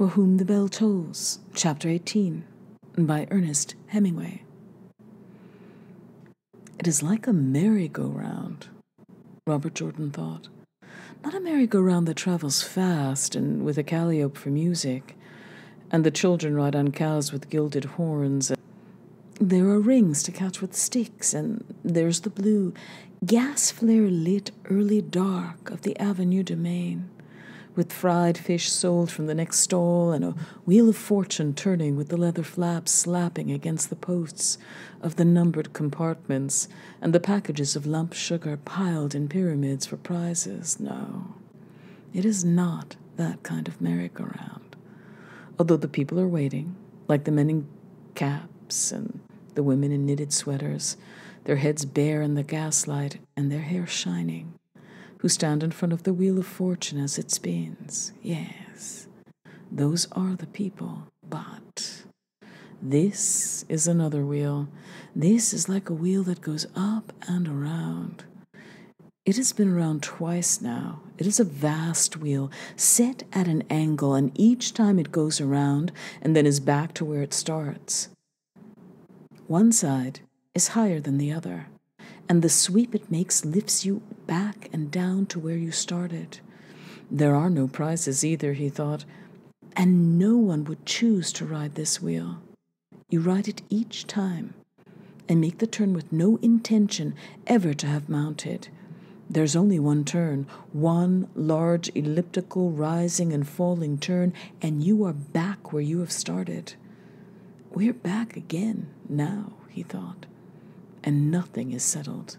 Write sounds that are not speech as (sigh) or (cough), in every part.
For Whom the Bell Tolls, Chapter 18, by Ernest Hemingway. It is like a merry-go-round, Robert Jordan thought. Not a merry-go-round that travels fast and with a calliope for music, and the children ride on cows with gilded horns. There are rings to catch with sticks, and there's the blue, gas flare lit early dark of the Avenue de Maine with fried fish sold from the next stall and a wheel of fortune turning with the leather flaps slapping against the posts of the numbered compartments and the packages of lump sugar piled in pyramids for prizes. No, it is not that kind of merry-go-round. Although the people are waiting, like the men in caps and the women in knitted sweaters, their heads bare in the gaslight and their hair shining who stand in front of the wheel of fortune as it spins. Yes, those are the people. But this is another wheel. This is like a wheel that goes up and around. It has been around twice now. It is a vast wheel, set at an angle, and each time it goes around and then is back to where it starts. One side is higher than the other and the sweep it makes lifts you back and down to where you started. There are no prizes either, he thought, and no one would choose to ride this wheel. You ride it each time and make the turn with no intention ever to have mounted. There's only one turn, one large elliptical rising and falling turn, and you are back where you have started. We're back again now, he thought and nothing is settled.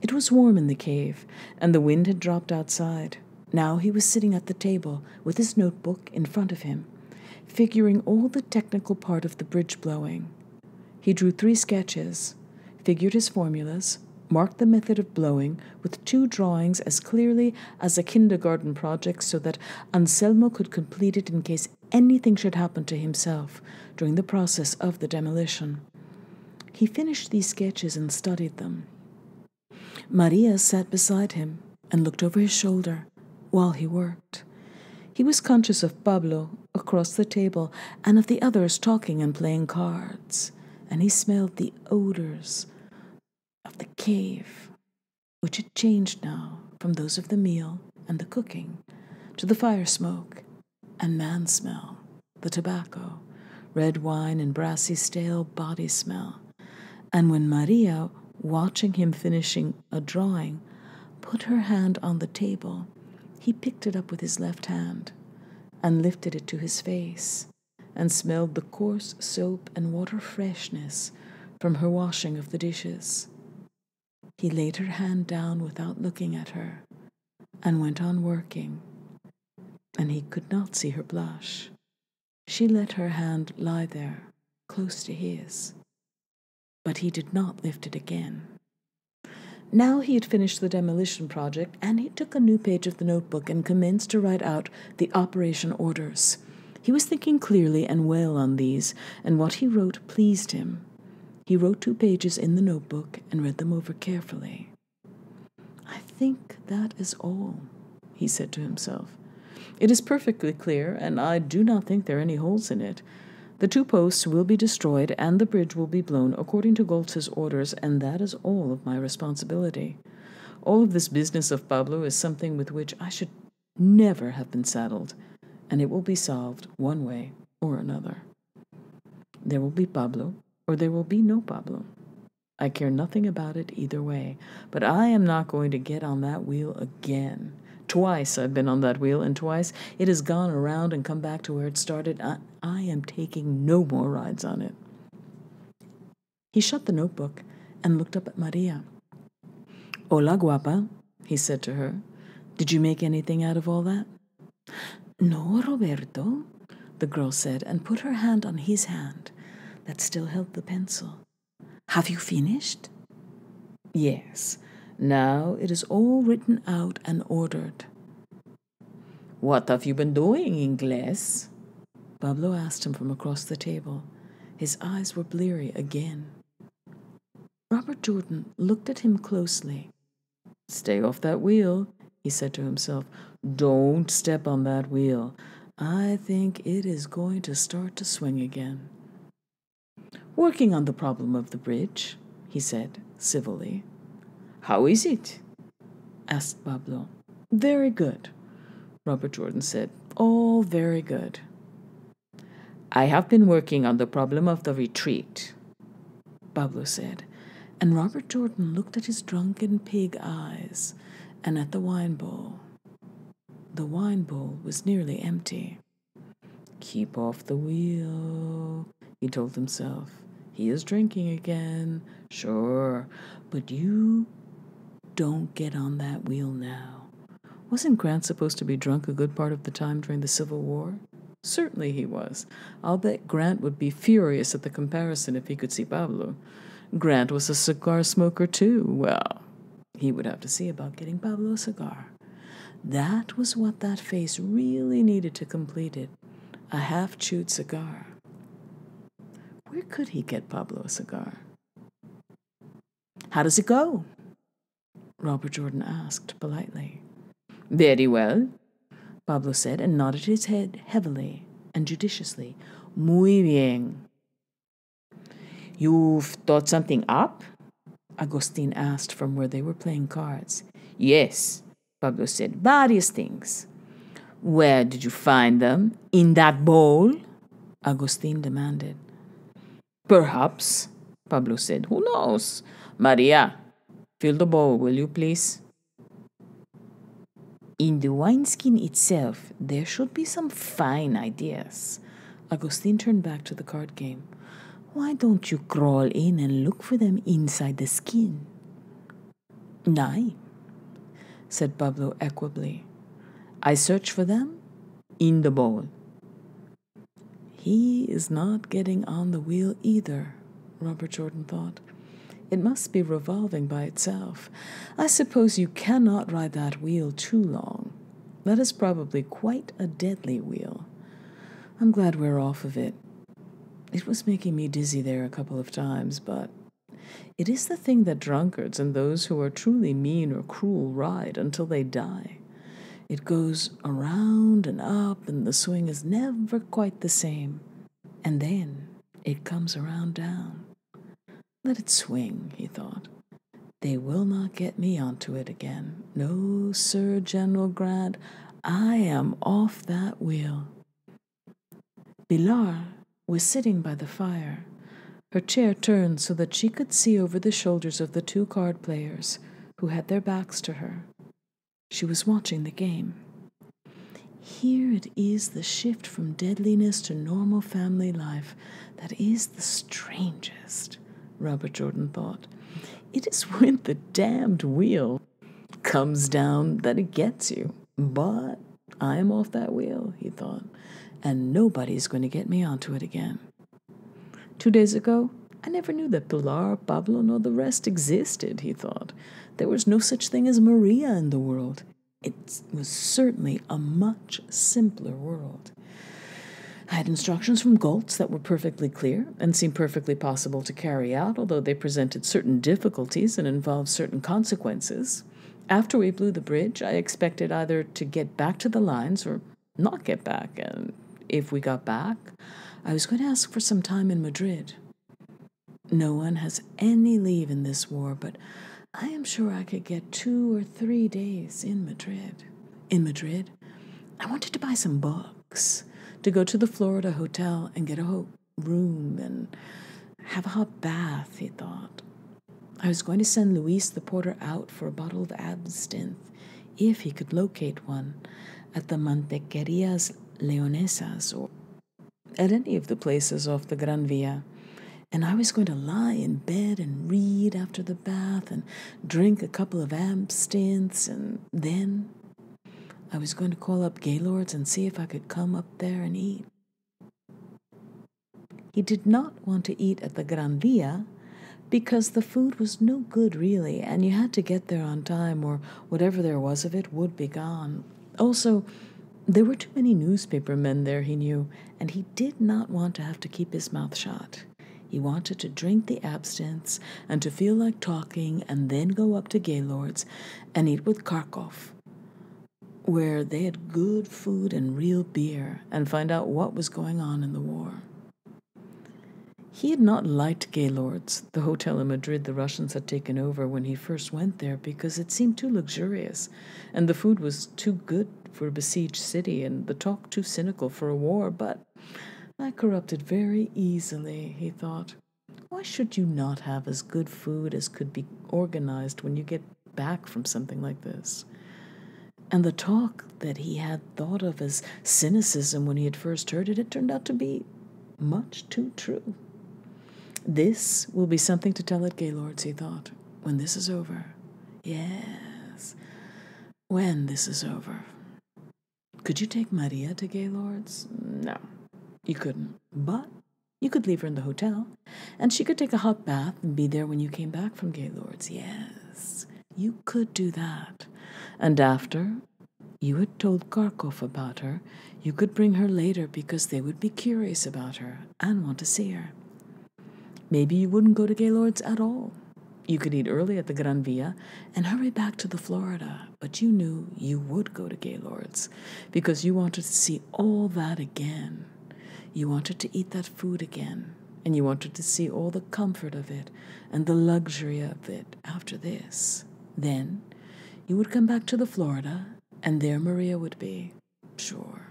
It was warm in the cave, and the wind had dropped outside. Now he was sitting at the table with his notebook in front of him, figuring all the technical part of the bridge blowing. He drew three sketches, figured his formulas, marked the method of blowing with two drawings as clearly as a kindergarten project so that Anselmo could complete it in case anything should happen to himself during the process of the demolition. He finished these sketches and studied them. Maria sat beside him and looked over his shoulder while he worked. He was conscious of Pablo across the table and of the others talking and playing cards, and he smelled the odors of the cave, which had changed now from those of the meal and the cooking to the fire smoke and man smell, the tobacco, red wine and brassy stale body smell, and when Maria, watching him finishing a drawing, put her hand on the table, he picked it up with his left hand and lifted it to his face and smelled the coarse soap and water freshness from her washing of the dishes. He laid her hand down without looking at her and went on working, and he could not see her blush. She let her hand lie there, close to his but he did not lift it again. Now he had finished the demolition project, and he took a new page of the notebook and commenced to write out the operation orders. He was thinking clearly and well on these, and what he wrote pleased him. He wrote two pages in the notebook and read them over carefully. I think that is all, he said to himself. It is perfectly clear, and I do not think there are any holes in it. The two posts will be destroyed and the bridge will be blown according to Goltz's orders, and that is all of my responsibility. All of this business of Pablo is something with which I should never have been saddled, and it will be solved one way or another. There will be Pablo, or there will be no Pablo. I care nothing about it either way, but I am not going to get on that wheel again. Twice I've been on that wheel, and twice it has gone around and come back to where it started. I, I am taking no more rides on it. He shut the notebook and looked up at Maria. Hola, guapa, he said to her. Did you make anything out of all that? No, Roberto, the girl said, and put her hand on his hand that still held the pencil. Have you finished? Yes. Now it is all written out and ordered. What have you been doing, Ingles? Pablo asked him from across the table. His eyes were bleary again. Robert Jordan looked at him closely. Stay off that wheel, he said to himself. Don't step on that wheel. I think it is going to start to swing again. Working on the problem of the bridge, he said civilly. How is it? asked Pablo. Very good, Robert Jordan said. All very good. I have been working on the problem of the retreat, Pablo said, and Robert Jordan looked at his drunken pig eyes and at the wine bowl. The wine bowl was nearly empty. Keep off the wheel, he told himself. He is drinking again, sure, but you don't get on that wheel now. Wasn't Grant supposed to be drunk a good part of the time during the Civil War? Certainly he was. I'll bet Grant would be furious at the comparison if he could see Pablo. Grant was a cigar smoker, too. Well, he would have to see about getting Pablo a cigar. That was what that face really needed to complete it a half chewed cigar. Where could he get Pablo a cigar? How does it go? Robert Jordan asked politely. Very well, Pablo said and nodded his head heavily and judiciously. Muy bien. You've thought something up? Agustin asked from where they were playing cards. Yes, Pablo said. Various things. Where did you find them? In that bowl? Agustin demanded. Perhaps, Pablo said. Who knows? Maria, fill the bowl, will you please? In the wineskin itself, there should be some fine ideas. Agustin turned back to the card game. Why don't you crawl in and look for them inside the skin? Nay, said Pablo equably. I search for them in the bowl. He is not getting on the wheel either, Robert Jordan thought. It must be revolving by itself. I suppose you cannot ride that wheel too long. That is probably quite a deadly wheel. I'm glad we're off of it. It was making me dizzy there a couple of times, but it is the thing that drunkards and those who are truly mean or cruel ride until they die. It goes around and up, and the swing is never quite the same. And then it comes around down. Let it swing, he thought. They will not get me onto it again. No, Sir General Grant, I am off that wheel. Pilar was sitting by the fire, her chair turned so that she could see over the shoulders of the two card players who had their backs to her. She was watching the game. Here it is the shift from deadliness to normal family life that is the strangest, Robert Jordan thought. It is when the damned wheel comes down that it gets you. But I am off that wheel, he thought, and nobody's going to get me onto it again. Two days ago, I never knew that Pilar, Pablo, nor the rest existed, he thought. There was no such thing as Maria in the world. It was certainly a much simpler world. I had instructions from Goltz that were perfectly clear and seemed perfectly possible to carry out, although they presented certain difficulties and involved certain consequences. After we blew the bridge, I expected either to get back to the lines or not get back, and if we got back, I was going to ask for some time in Madrid. No one has any leave in this war, but I am sure I could get two or three days in Madrid. In Madrid, I wanted to buy some books, to go to the Florida hotel and get a room and have a hot bath, he thought. I was going to send Luis the porter out for a bottle of absinthe, if he could locate one, at the Mantequerias Leonesas or at any of the places off the Gran Via and I was going to lie in bed and read after the bath and drink a couple of absinthes, and then I was going to call up Gaylord's and see if I could come up there and eat. He did not want to eat at the Gran Via because the food was no good, really, and you had to get there on time, or whatever there was of it would be gone. Also, there were too many newspaper men there, he knew, and he did not want to have to keep his mouth shut. He wanted to drink the absinthe and to feel like talking and then go up to Gaylord's and eat with Karkov. Where they had good food and real beer and find out what was going on in the war. He had not liked Gaylord's, the hotel in Madrid the Russians had taken over when he first went there, because it seemed too luxurious, and the food was too good for a besieged city, and the talk too cynical for a war. But that corrupted very easily, he thought. Why should you not have as good food as could be organized when you get back from something like this? And the talk that he had thought of as cynicism when he had first heard it, it turned out to be much too true. This will be something to tell at Gaylord's, he thought, when this is over. Yes, when this is over. Could you take Maria to Gaylord's? No, you couldn't. But you could leave her in the hotel, and she could take a hot bath and be there when you came back from Gaylord's. Yes, you could do that. And after you had told Karkov about her, you could bring her later because they would be curious about her and want to see her. Maybe you wouldn't go to Gaylord's at all. You could eat early at the Gran Via and hurry back to the Florida, but you knew you would go to Gaylord's because you wanted to see all that again. You wanted to eat that food again, and you wanted to see all the comfort of it and the luxury of it after this. Then you would come back to the Florida, and there Maria would be. Sure,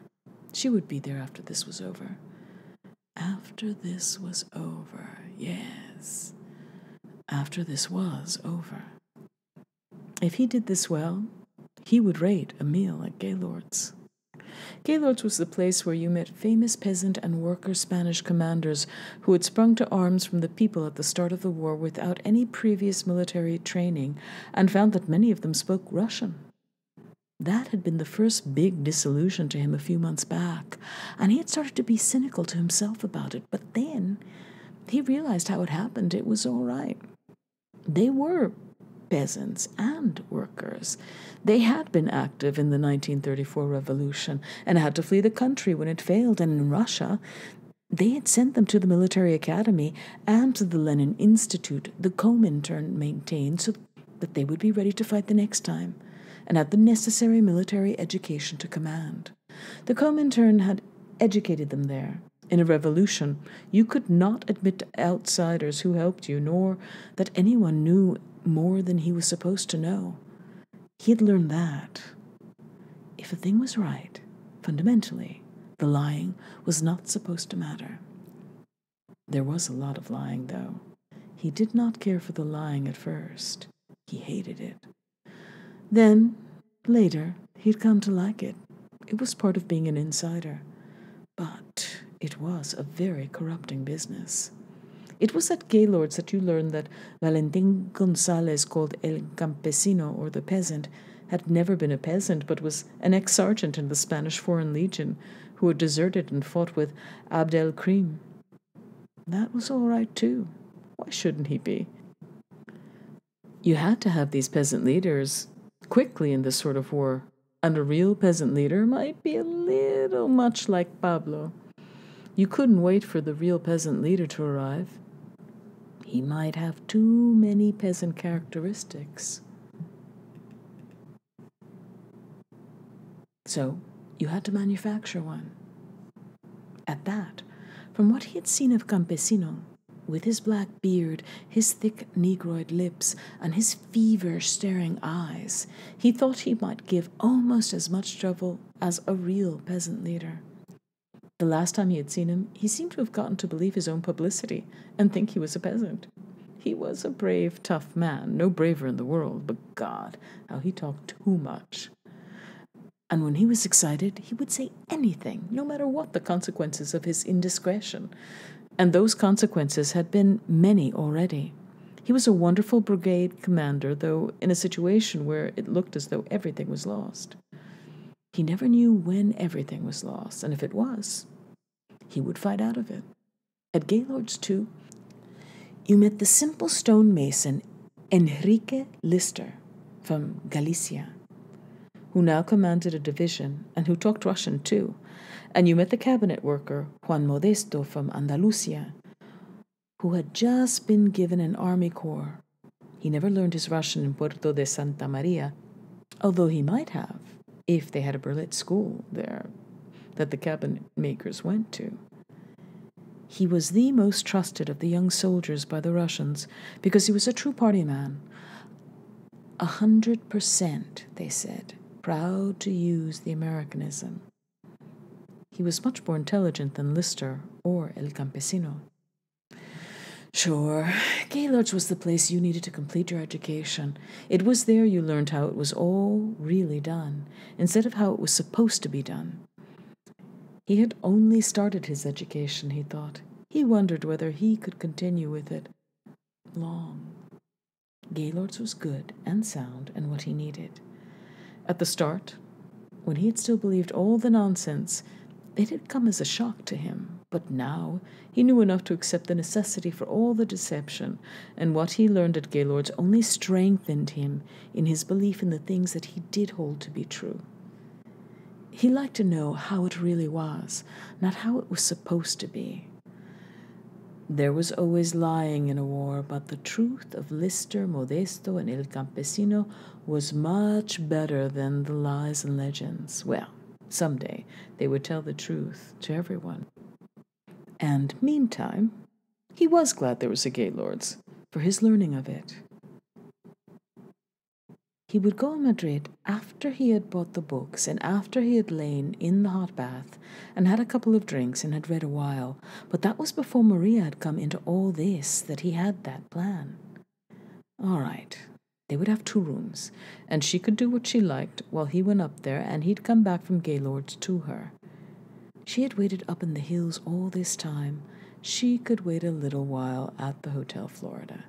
she would be there after this was over. After this was over, yes. After this was over. If he did this well, he would rate a meal at Gaylord's. Gaylord's was the place where you met famous peasant and worker Spanish commanders who had sprung to arms from the people at the start of the war without any previous military training and found that many of them spoke Russian. That had been the first big disillusion to him a few months back, and he had started to be cynical to himself about it. But then he realized how it happened. It was all right. They were peasants and workers. They had been active in the 1934 revolution and had to flee the country when it failed, and in Russia, they had sent them to the military academy and to the Lenin Institute the Comintern maintained so that they would be ready to fight the next time and had the necessary military education to command. The Comintern had educated them there. In a revolution, you could not admit outsiders who helped you, nor that anyone knew more than he was supposed to know. He had learned that. If a thing was right, fundamentally, the lying was not supposed to matter. There was a lot of lying, though. He did not care for the lying at first. He hated it. Then, later, he'd come to like it. It was part of being an insider. But it was a very corrupting business. It was at Gaylord's that you learned that Valentin Gonzalez, called El Campesino, or the peasant, had never been a peasant, but was an ex sergeant in the Spanish Foreign Legion who had deserted and fought with Abd el Krim. That was all right, too. Why shouldn't he be? You had to have these peasant leaders quickly in this sort of war, and a real peasant leader might be a little much like Pablo. You couldn't wait for the real peasant leader to arrive. He might have too many peasant characteristics. So you had to manufacture one. At that, from what he had seen of Campesino, with his black beard, his thick negroid lips, and his feverish staring eyes, he thought he might give almost as much trouble as a real peasant leader. The last time he had seen him, he seemed to have gotten to believe his own publicity and think he was a peasant. He was a brave, tough man, no braver in the world, but God, how he talked too much. And when he was excited, he would say anything, no matter what the consequences of his indiscretion and those consequences had been many already. He was a wonderful brigade commander, though in a situation where it looked as though everything was lost. He never knew when everything was lost, and if it was, he would fight out of it. At Gaylord's, too, you met the simple stonemason Enrique Lister from Galicia, who now commanded a division and who talked Russian too, and you met the cabinet worker, Juan Modesto from Andalusia, who had just been given an army corps. He never learned his Russian in Puerto de Santa Maria, although he might have if they had a Berlitz school there that the cabinet makers went to. He was the most trusted of the young soldiers by the Russians because he was a true party man. A hundred percent, they said, proud to use the Americanism. He was much more intelligent than Lister or El Campesino. Sure, Gaylord's was the place you needed to complete your education. It was there you learned how it was all really done, instead of how it was supposed to be done. He had only started his education, he thought. He wondered whether he could continue with it long. Gaylord's was good and sound and what he needed. At the start, when he had still believed all the nonsense, it had come as a shock to him. But now he knew enough to accept the necessity for all the deception, and what he learned at Gaylord's only strengthened him in his belief in the things that he did hold to be true. He liked to know how it really was, not how it was supposed to be. There was always lying in a war, but the truth of Lister, Modesto, and El Campesino was much better than the lies and legends. Well, someday they would tell the truth to everyone. And meantime, he was glad there was a Gaylord's for his learning of it. He would go to Madrid after he had bought the books and after he had lain in the hot bath and had a couple of drinks and had read a while, but that was before Maria had come into all this that he had that plan. All right, they would have two rooms, and she could do what she liked while he went up there and he'd come back from Gaylord's to her. She had waited up in the hills all this time. She could wait a little while at the Hotel Florida.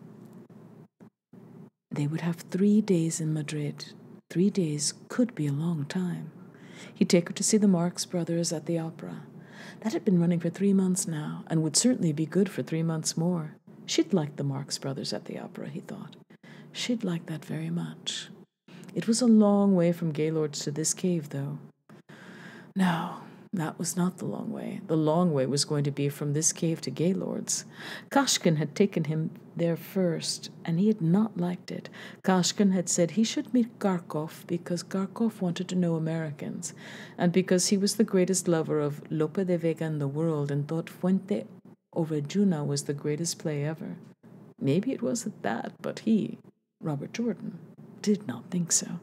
They would have three days in Madrid. Three days could be a long time. He'd take her to see the Marx Brothers at the opera. That had been running for three months now, and would certainly be good for three months more. She'd like the Marx Brothers at the opera, he thought. She'd like that very much. It was a long way from Gaylord's to this cave, though. No, that was not the long way. The long way was going to be from this cave to Gaylord's. Kashkin had taken him there first, and he had not liked it. Kashkin had said he should meet Karkov because Karkov wanted to know Americans, and because he was the greatest lover of Lope de Vega in the world and thought Fuente Ovejuna was the greatest play ever. Maybe it wasn't that, but he, Robert Jordan, did not think so.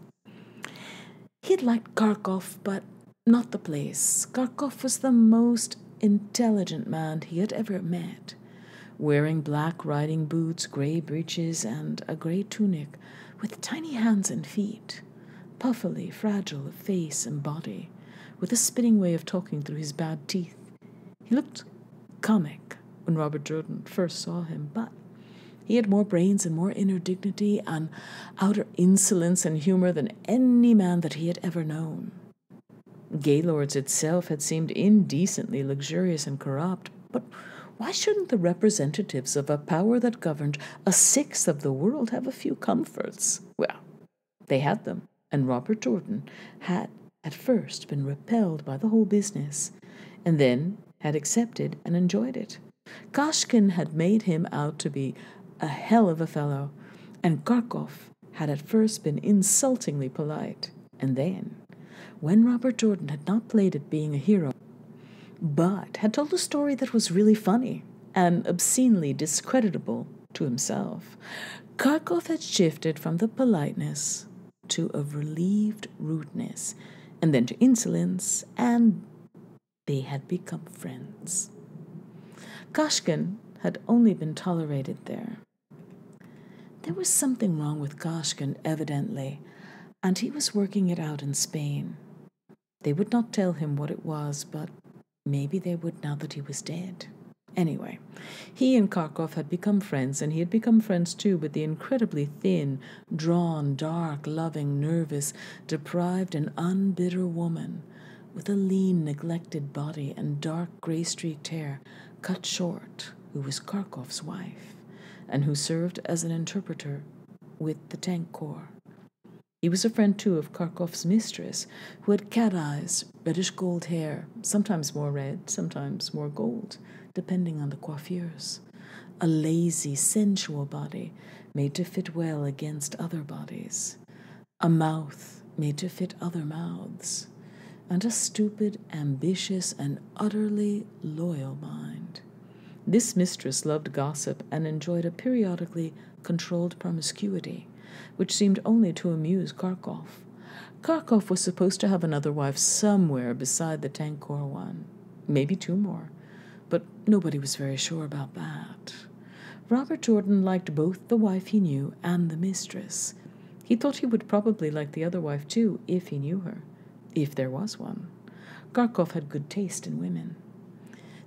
He had liked Karkov, but not the place. Karkov was the most intelligent man he had ever met, wearing black riding boots, gray breeches, and a gray tunic, with tiny hands and feet, puffily fragile of face and body, with a spinning way of talking through his bad teeth. He looked comic when Robert Jordan first saw him, but he had more brains and more inner dignity and outer insolence and humor than any man that he had ever known. Gaylord's itself had seemed indecently luxurious and corrupt, but why shouldn't the representatives of a power that governed a sixth of the world have a few comforts? Well, they had them, and Robert Jordan had at first been repelled by the whole business, and then had accepted and enjoyed it. Kashkin had made him out to be a hell of a fellow, and Karkov had at first been insultingly polite, and then when Robert Jordan had not played at being a hero, but had told a story that was really funny and obscenely discreditable to himself, Karkov had shifted from the politeness to a relieved rudeness, and then to insolence, and they had become friends. Kashkin had only been tolerated there. There was something wrong with Kashkin, evidently, and he was working it out in Spain. They would not tell him what it was, but maybe they would now that he was dead. Anyway, he and Karkov had become friends, and he had become friends too with the incredibly thin, drawn, dark, loving, nervous, deprived, and unbitter woman with a lean, neglected body and dark, gray streaked hair, cut short, who was Karkov's wife, and who served as an interpreter with the Tank Corps. He was a friend, too, of Karkov's mistress, who had cat eyes, reddish gold hair, sometimes more red, sometimes more gold, depending on the coiffures. A lazy, sensual body made to fit well against other bodies. A mouth made to fit other mouths, and a stupid, ambitious, and utterly loyal mind. This mistress loved gossip and enjoyed a periodically controlled promiscuity, which seemed only to amuse Karkov. Karkov was supposed to have another wife somewhere beside the Tank Corps one, maybe two more, but nobody was very sure about that. Robert Jordan liked both the wife he knew and the mistress. He thought he would probably like the other wife too, if he knew her, if there was one. Karkov had good taste in women.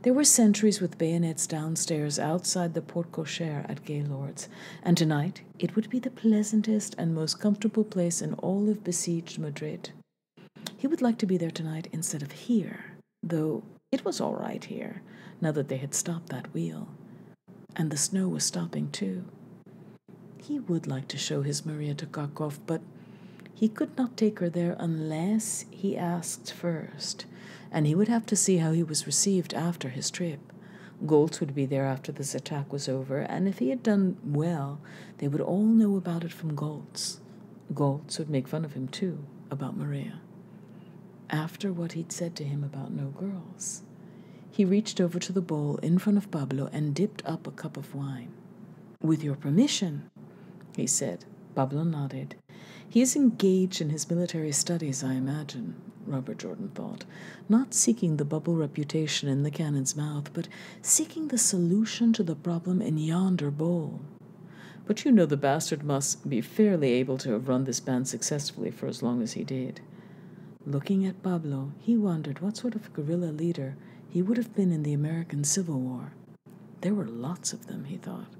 There were sentries with bayonets downstairs outside the porte cochere at Gaylord's, and tonight it would be the pleasantest and most comfortable place in all of besieged Madrid. He would like to be there tonight instead of here, though it was all right here, now that they had stopped that wheel. And the snow was stopping too. He would like to show his Maria to Karkov, but he could not take her there unless he asked first and he would have to see how he was received after his trip. Goltz would be there after this attack was over, and if he had done well, they would all know about it from Goltz. Goltz would make fun of him, too, about Maria. After what he'd said to him about no girls, he reached over to the bowl in front of Pablo and dipped up a cup of wine. With your permission, he said. Pablo nodded. He is engaged in his military studies, I imagine. Robert Jordan thought, not seeking the bubble reputation in the cannon's mouth, but seeking the solution to the problem in yonder bowl. But you know the bastard must be fairly able to have run this band successfully for as long as he did. Looking at Pablo, he wondered what sort of guerrilla leader he would have been in the American Civil War. There were lots of them, he thought,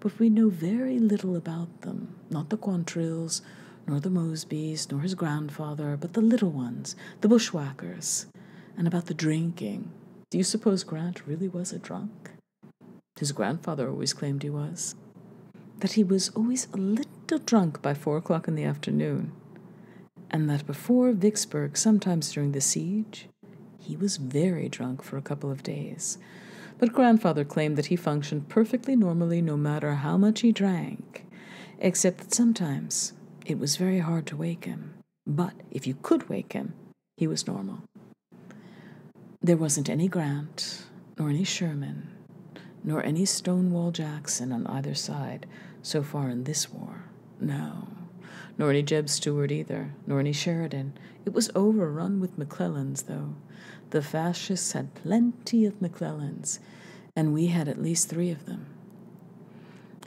but we know very little about them, not the Quantrills nor the Mosbys, nor his grandfather, but the little ones, the bushwhackers, and about the drinking. Do you suppose Grant really was a drunk? His grandfather always claimed he was. That he was always a little drunk by four o'clock in the afternoon, and that before Vicksburg, sometimes during the siege, he was very drunk for a couple of days. But grandfather claimed that he functioned perfectly normally no matter how much he drank, except that sometimes it was very hard to wake him, but if you could wake him, he was normal. There wasn't any Grant, nor any Sherman, nor any Stonewall Jackson on either side so far in this war. No. Nor any Jeb Stuart either, nor any Sheridan. It was overrun with McClellans, though. The fascists had plenty of McClellans, and we had at least three of them.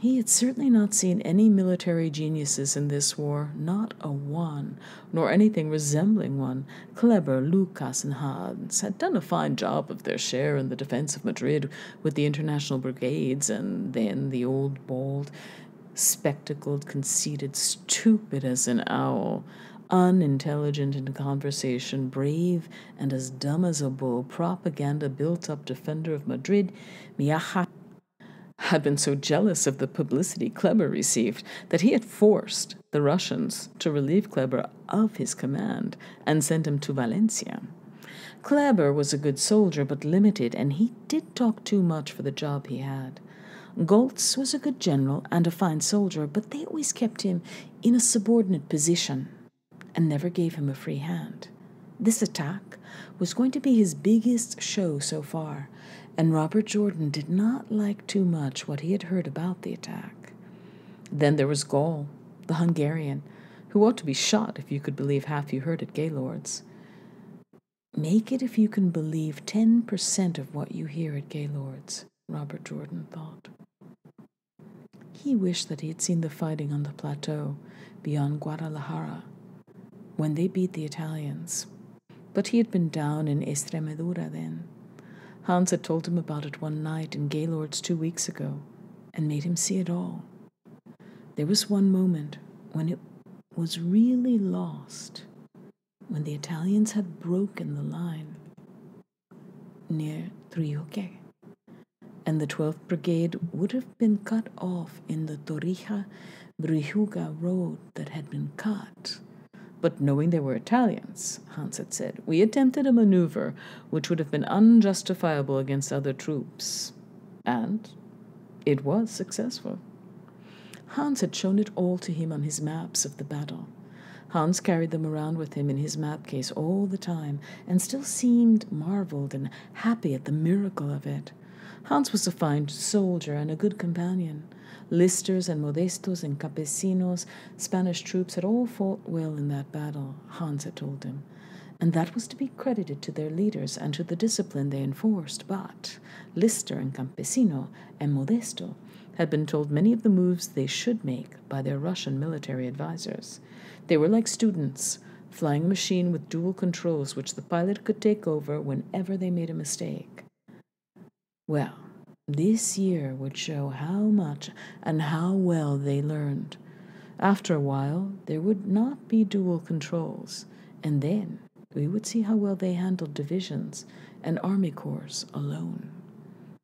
He had certainly not seen any military geniuses in this war, not a one, nor anything resembling one. Kleber, Lucas, and Hans had done a fine job of their share in the defense of Madrid with the international brigades, and then the old, bald, spectacled, conceited, stupid as an owl, unintelligent in conversation, brave and as dumb as a bull, propaganda built up defender of Madrid, Miaja had been so jealous of the publicity Kleber received that he had forced the Russians to relieve Kleber of his command and send him to Valencia. Kleber was a good soldier, but limited, and he did talk too much for the job he had. Goltz was a good general and a fine soldier, but they always kept him in a subordinate position and never gave him a free hand. This attack was going to be his biggest show so far, and Robert Jordan did not like too much what he had heard about the attack. Then there was Gall, the Hungarian, who ought to be shot if you could believe half you heard at Gaylord's. Make it if you can believe 10% of what you hear at Gaylord's, Robert Jordan thought. He wished that he had seen the fighting on the plateau beyond Guadalajara when they beat the Italians, but he had been down in Estremadura then. Hans had told him about it one night in Gaylord's two weeks ago and made him see it all. There was one moment when it was really lost, when the Italians had broken the line near Trijuque, and the 12th Brigade would have been cut off in the Torija Brihuega road that had been cut but knowing they were Italians, Hans had said, we attempted a maneuver which would have been unjustifiable against other troops. And it was successful. Hans had shown it all to him on his maps of the battle. Hans carried them around with him in his map case all the time and still seemed marveled and happy at the miracle of it. Hans was a fine soldier and a good companion. Listers and Modestos and Campesinos, Spanish troops had all fought well in that battle, Hans had told him, and that was to be credited to their leaders and to the discipline they enforced. But Lister and Campesino and Modesto had been told many of the moves they should make by their Russian military advisers. They were like students, flying a machine with dual controls which the pilot could take over whenever they made a mistake. Well, this year would show how much and how well they learned. After a while, there would not be dual controls, and then we would see how well they handled divisions and army corps alone.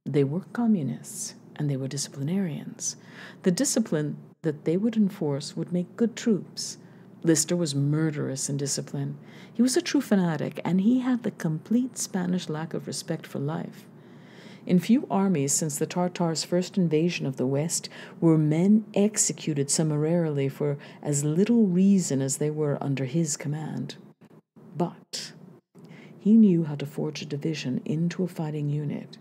They were communists and they were disciplinarians. The discipline that they would enforce would make good troops. Lister was murderous in discipline. He was a true fanatic, and he had the complete Spanish lack of respect for life. In few armies since the Tartars' first invasion of the West were men executed summarily for as little reason as they were under his command. But he knew how to forge a division into a fighting unit.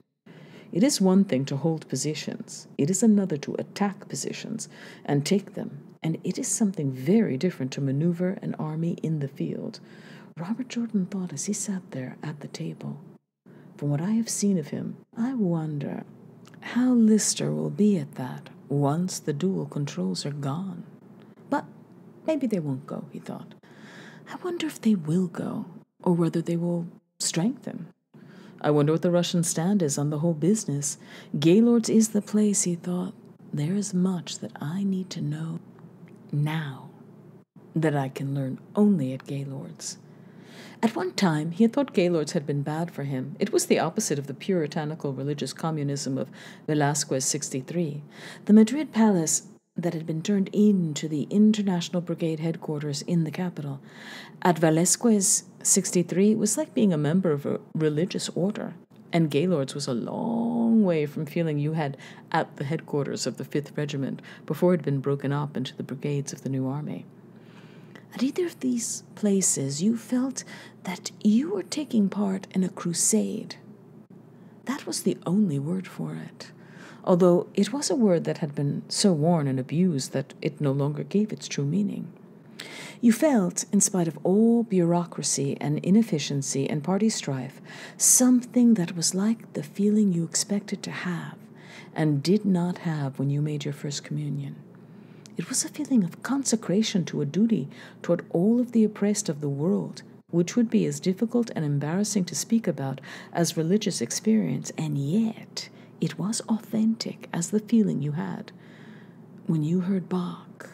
It is one thing to hold positions, it is another to attack positions and take them, and it is something very different to maneuver an army in the field. Robert Jordan thought as he sat there at the table. From what I have seen of him, I wonder how Lister will be at that once the dual controls are gone. But maybe they won't go, he thought. I wonder if they will go, or whether they will strengthen. I wonder what the Russian stand is on the whole business. Gaylord's is the place, he thought. There is much that I need to know now that I can learn only at Gaylord's. At one time, he had thought Gaylord's had been bad for him. It was the opposite of the puritanical religious communism of Velasquez 63. The Madrid palace that had been turned into the International Brigade headquarters in the capital. At Velasquez 63 was like being a member of a religious order, and Gaylord's was a long way from feeling you had at the headquarters of the 5th Regiment before it had been broken up into the brigades of the new army. At either of these places, you felt that you were taking part in a crusade. That was the only word for it, although it was a word that had been so worn and abused that it no longer gave its true meaning. You felt, in spite of all bureaucracy and inefficiency and party strife, something that was like the feeling you expected to have and did not have when you made your first communion. It was a feeling of consecration to a duty toward all of the oppressed of the world, which would be as difficult and embarrassing to speak about as religious experience, and yet it was authentic as the feeling you had when you heard Bach,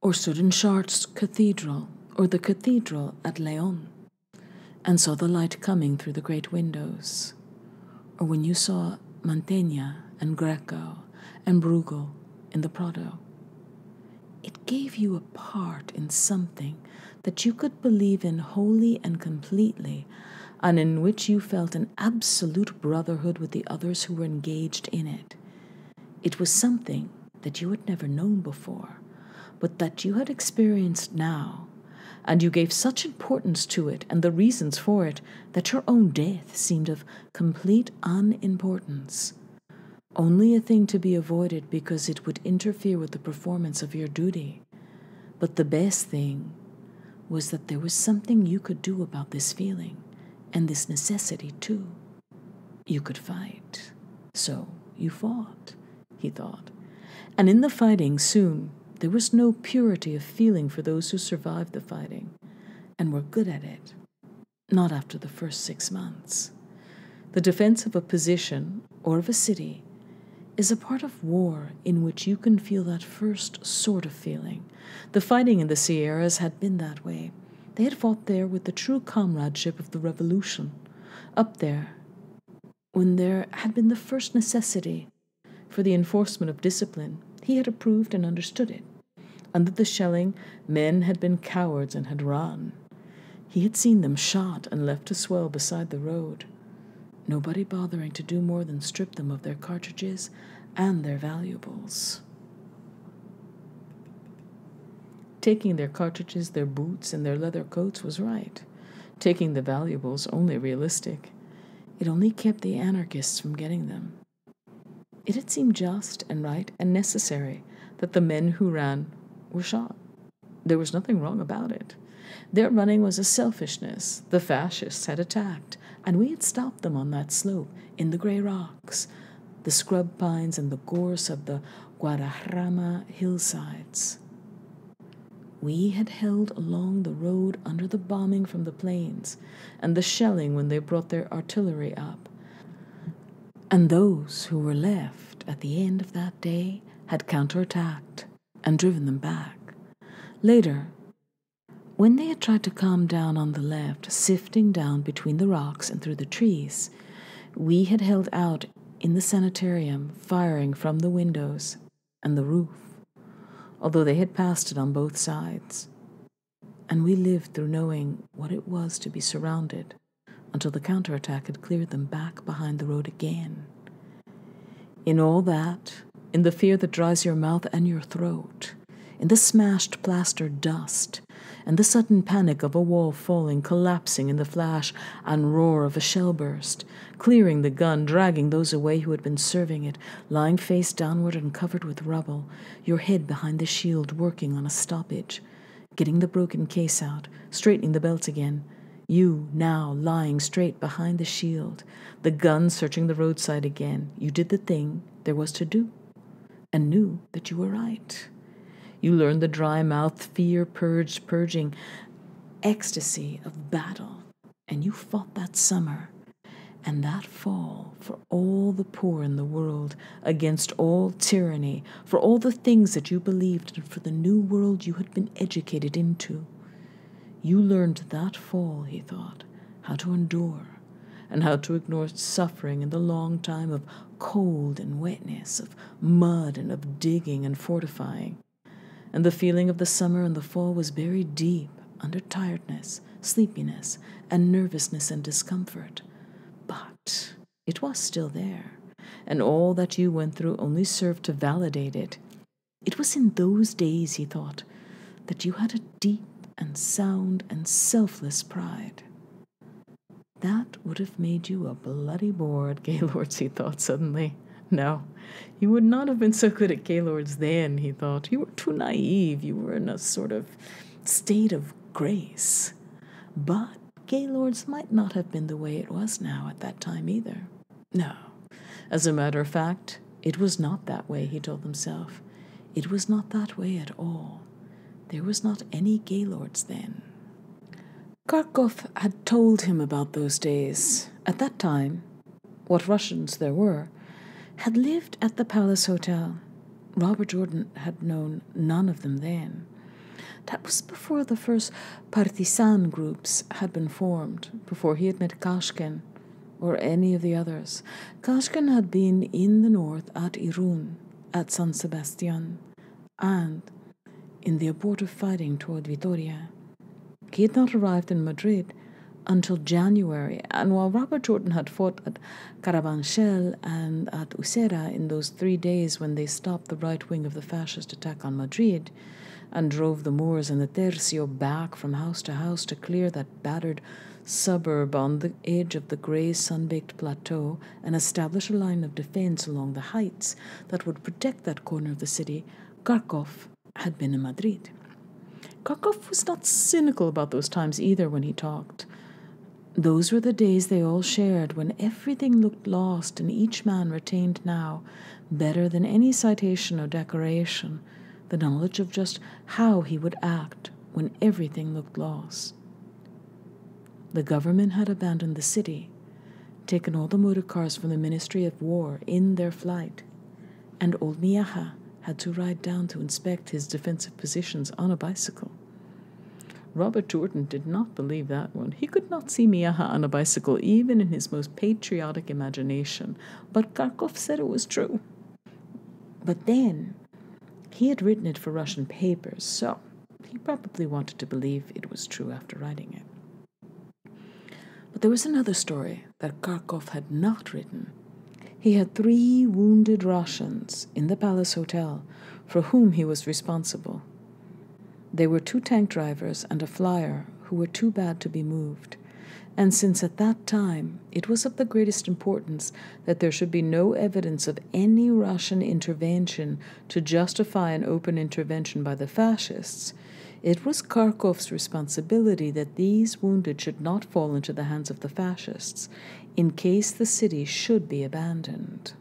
or stood in Chartres Cathedral, or the cathedral at Leon, and saw the light coming through the great windows, or when you saw Mantegna and Greco and Bruegel in the Prado it gave you a part in something that you could believe in wholly and completely, and in which you felt an absolute brotherhood with the others who were engaged in it. It was something that you had never known before, but that you had experienced now, and you gave such importance to it and the reasons for it that your own death seemed of complete unimportance only a thing to be avoided because it would interfere with the performance of your duty. But the best thing was that there was something you could do about this feeling and this necessity too. You could fight. So you fought, he thought. And in the fighting, soon, there was no purity of feeling for those who survived the fighting and were good at it. Not after the first six months. The defense of a position or of a city is a part of war in which you can feel that first sort of feeling. The fighting in the Sierras had been that way. They had fought there with the true comradeship of the revolution. Up there, when there had been the first necessity for the enforcement of discipline, he had approved and understood it. Under the shelling, men had been cowards and had run. He had seen them shot and left to swell beside the road nobody bothering to do more than strip them of their cartridges and their valuables. Taking their cartridges, their boots, and their leather coats was right. Taking the valuables only realistic. It only kept the anarchists from getting them. It had seemed just and right and necessary that the men who ran were shot. There was nothing wrong about it. Their running was a selfishness the fascists had attacked, and we had stopped them on that slope in the grey rocks, the scrub pines and the gorse of the Guadarrama hillsides. We had held along the road under the bombing from the planes and the shelling when they brought their artillery up. And those who were left at the end of that day had counterattacked and driven them back. Later, when they had tried to calm down on the left, sifting down between the rocks and through the trees, we had held out in the sanitarium, firing from the windows and the roof although they had passed it on both sides. And we lived through knowing what it was to be surrounded until the counterattack had cleared them back behind the road again. In all that, in the fear that dries your mouth and your throat, in the smashed plaster dust, and the sudden panic of a wall falling, collapsing in the flash and roar of a shell burst, clearing the gun, dragging those away who had been serving it, lying face downward and covered with rubble, your head behind the shield working on a stoppage, getting the broken case out, straightening the belt again. You, now, lying straight behind the shield, the gun searching the roadside again. You did the thing there was to do, and knew that you were right. You learned the dry mouth, fear purged, purging ecstasy of battle. And you fought that summer and that fall for all the poor in the world, against all tyranny, for all the things that you believed, and for the new world you had been educated into. You learned that fall, he thought, how to endure, and how to ignore suffering and the long time of cold and wetness, of mud and of digging and fortifying and the feeling of the summer and the fall was buried deep under tiredness, sleepiness, and nervousness and discomfort. But it was still there, and all that you went through only served to validate it. It was in those days, he thought, that you had a deep and sound and selfless pride. That would have made you a bloody bore (laughs) Gaylord's, he thought suddenly. (laughs) No, you would not have been so good at Gaylord's then, he thought. You were too naive. You were in a sort of state of grace. But Gaylord's might not have been the way it was now at that time either. No. As a matter of fact, it was not that way, he told himself. It was not that way at all. There was not any Gaylords then. Karkov had told him about those days. At that time, what Russians there were, had lived at the Palace Hotel. Robert Jordan had known none of them then. That was before the first partisan groups had been formed, before he had met Kashkin or any of the others. Kashkin had been in the north at Irun, at San Sebastian, and in the abortive fighting toward Vitoria. He had not arrived in Madrid until January. And while Robert Jordan had fought at Carabanchel and at Usera in those three days when they stopped the right wing of the fascist attack on Madrid and drove the Moors and the Tercio back from house to house to clear that battered suburb on the edge of the grey sun-baked plateau and establish a line of defense along the heights that would protect that corner of the city, Karkov had been in Madrid. Karkov was not cynical about those times either when he talked. Those were the days they all shared when everything looked lost and each man retained now, better than any citation or decoration, the knowledge of just how he would act when everything looked lost. The government had abandoned the city, taken all the motor cars from the Ministry of War in their flight, and old Miaja had to ride down to inspect his defensive positions on a bicycle. Robert Jordan did not believe that one. He could not see Miaja on a bicycle, even in his most patriotic imagination, but Karkov said it was true. But then, he had written it for Russian papers, so he probably wanted to believe it was true after writing it. But there was another story that Karkov had not written. He had three wounded Russians in the Palace Hotel for whom he was responsible There were two tank drivers and a flyer who were too bad to be moved. And since at that time it was of the greatest importance that there should be no evidence of any Russian intervention to justify an open intervention by the fascists, it was Karkov's responsibility that these wounded should not fall into the hands of the fascists in case the city should be abandoned.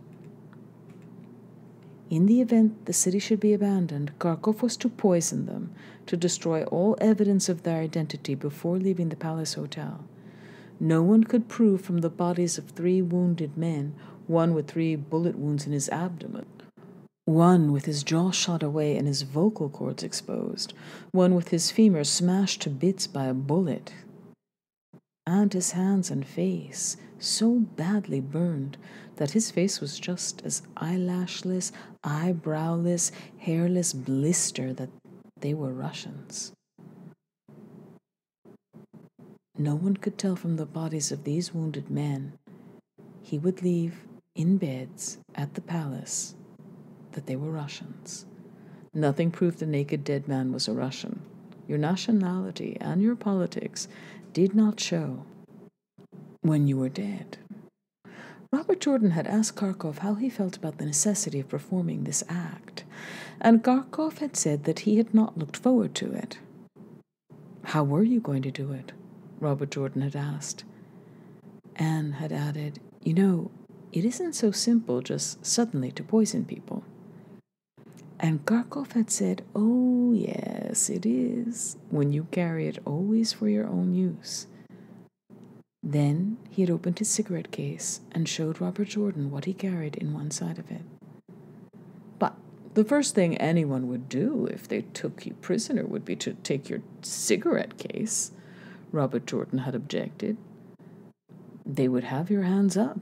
In the event the city should be abandoned, Karkov was to poison them, to destroy all evidence of their identity before leaving the Palace Hotel. No one could prove from the bodies of three wounded men, one with three bullet wounds in his abdomen, one with his jaw shot away and his vocal cords exposed, one with his femur smashed to bits by a bullet, and his hands and face so badly burned that his face was just as eyelashless, eyebrowless, hairless blister that they were Russians. No one could tell from the bodies of these wounded men. He would leave in beds at the palace that they were Russians. Nothing proved the naked dead man was a Russian. Your nationality and your politics did not show when you were dead. Robert Jordan had asked Karkov how he felt about the necessity of performing this act, and Karkov had said that he had not looked forward to it. How were you going to do it? Robert Jordan had asked. Anne had added, You know, it isn't so simple just suddenly to poison people. And Karkov had said, Oh, yes, it is, when you carry it always for your own use. Then he had opened his cigarette case and showed Robert Jordan what he carried in one side of it. But the first thing anyone would do if they took you prisoner would be to take your cigarette case, Robert Jordan had objected. They would have your hands up.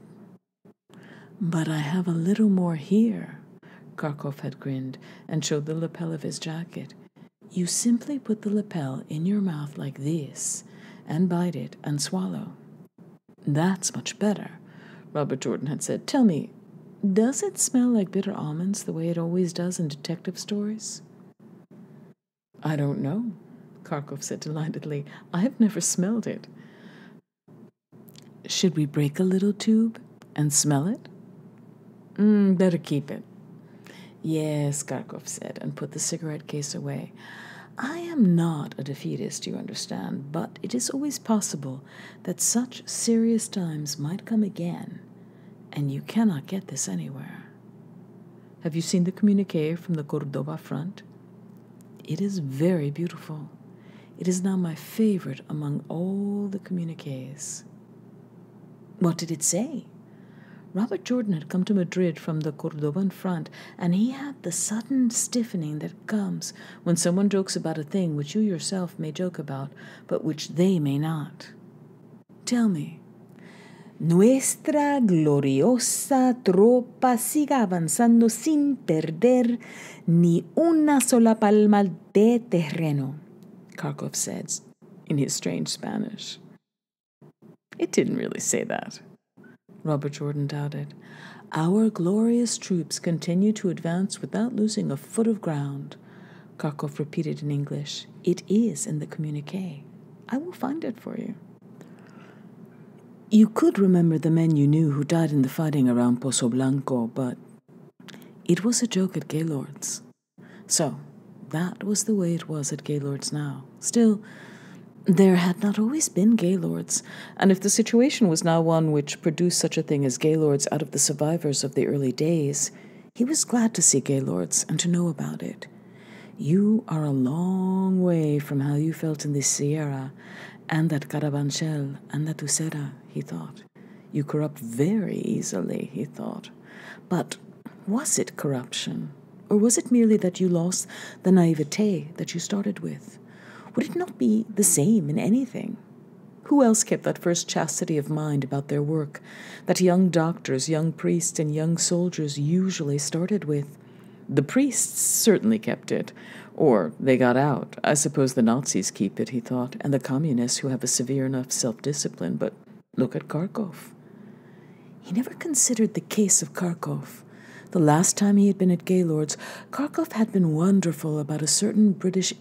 But I have a little more here, Karkov had grinned and showed the lapel of his jacket. You simply put the lapel in your mouth like this and bite it and swallow. That's much better, Robert Jordan had said. Tell me, does it smell like bitter almonds the way it always does in detective stories? I don't know, Karkov said delightedly. I have never smelled it. Should we break a little tube and smell it? Mm, better keep it. Yes, Karkov said, and put the cigarette case away. I am not a defeatist, you understand, but it is always possible that such serious times might come again, and you cannot get this anywhere. Have you seen the communique from the Cordoba front? It is very beautiful. It is now my favorite among all the communiques. What did it say? Robert Jordan had come to Madrid from the Cordoban front, and he had the sudden stiffening that comes when someone jokes about a thing which you yourself may joke about, but which they may not. Tell me. Nuestra gloriosa tropa siga avanzando sin perder ni una sola palma de terreno. Karkov said in his strange Spanish. It didn't really say that. Robert Jordan doubted. Our glorious troops continue to advance without losing a foot of ground. Karkov repeated in English. It is in the communique. I will find it for you. You could remember the men you knew who died in the fighting around Pozo Blanco, but it was a joke at Gaylord's. So, that was the way it was at Gaylord's now. Still, there had not always been Gaylords, and if the situation was now one which produced such a thing as Gaylords out of the survivors of the early days, he was glad to see Gaylords and to know about it. You are a long way from how you felt in the Sierra, and that Carabanchel and that Usera, he thought. You corrupt very easily, he thought. But was it corruption? Or was it merely that you lost the naivete that you started with? Would it not be the same in anything? Who else kept that first chastity of mind about their work that young doctors, young priests, and young soldiers usually started with? The priests certainly kept it, or they got out. I suppose the Nazis keep it, he thought, and the communists who have a severe enough self discipline, but look at Karkov. He never considered the case of Karkov. The last time he had been at Gaylord's, Karkov had been wonderful about a certain British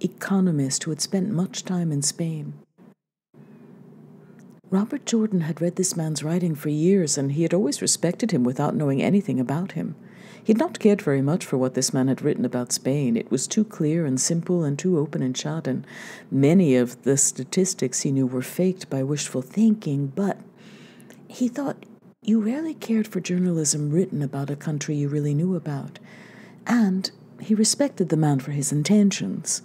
economist who had spent much time in Spain. Robert Jordan had read this man's writing for years, and he had always respected him without knowing anything about him. He had not cared very much for what this man had written about Spain. It was too clear and simple and too open and shut, and many of the statistics he knew were faked by wishful thinking, but he thought you rarely cared for journalism written about a country you really knew about, and he respected the man for his intentions.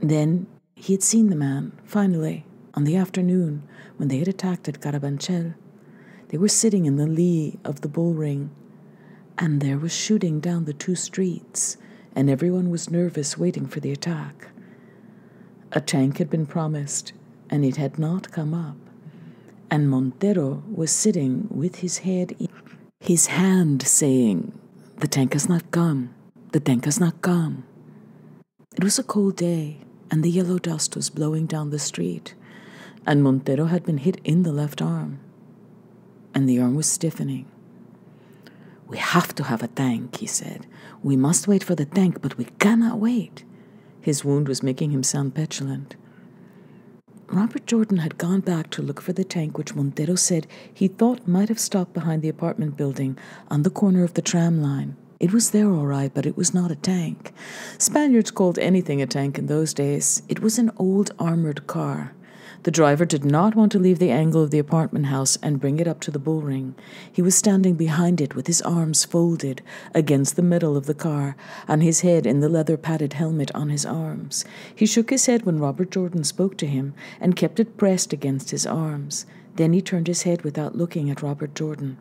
Then he had seen the man, finally, on the afternoon when they had attacked at Carabanchel. They were sitting in the lee of the bull ring, and there was shooting down the two streets, and everyone was nervous waiting for the attack. A tank had been promised, and it had not come up, and Montero was sitting with his head in his hand saying, The tank has not come, the tank has not come. It was a cold day, and the yellow dust was blowing down the street, and Montero had been hit in the left arm, and the arm was stiffening. We have to have a tank, he said. We must wait for the tank, but we cannot wait. His wound was making him sound petulant. Robert Jordan had gone back to look for the tank which Montero said he thought might have stopped behind the apartment building on the corner of the tram line. It was there all right, but it was not a tank. Spaniards called anything a tank in those days. It was an old armored car. The driver did not want to leave the angle of the apartment house and bring it up to the bull ring. He was standing behind it with his arms folded against the middle of the car and his head in the leather padded helmet on his arms. He shook his head when Robert Jordan spoke to him and kept it pressed against his arms. Then he turned his head without looking at Robert Jordan.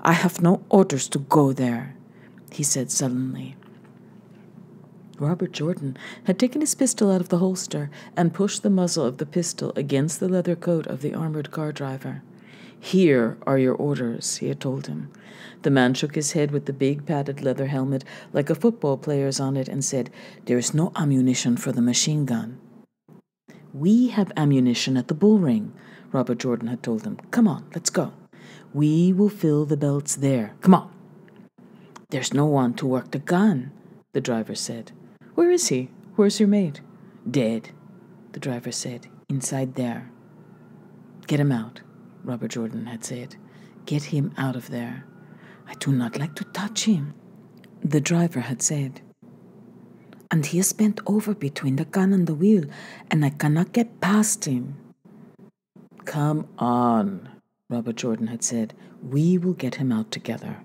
I have no orders to go there, he said sullenly. Robert Jordan had taken his pistol out of the holster and pushed the muzzle of the pistol against the leather coat of the armored car driver. Here are your orders, he had told him. The man shook his head with the big padded leather helmet like a football player's on it and said, There is no ammunition for the machine gun. We have ammunition at the bull ring, Robert Jordan had told him. Come on, let's go. We will fill the belts there. Come on. There's no one to work the gun, the driver said. Where is he? Where's your mate? Dead, the driver said. Inside there. Get him out, Robert Jordan had said. Get him out of there. I do not like to touch him, the driver had said. And he is bent over between the gun and the wheel, and I cannot get past him. Come on, Robert Jordan had said. We will get him out together.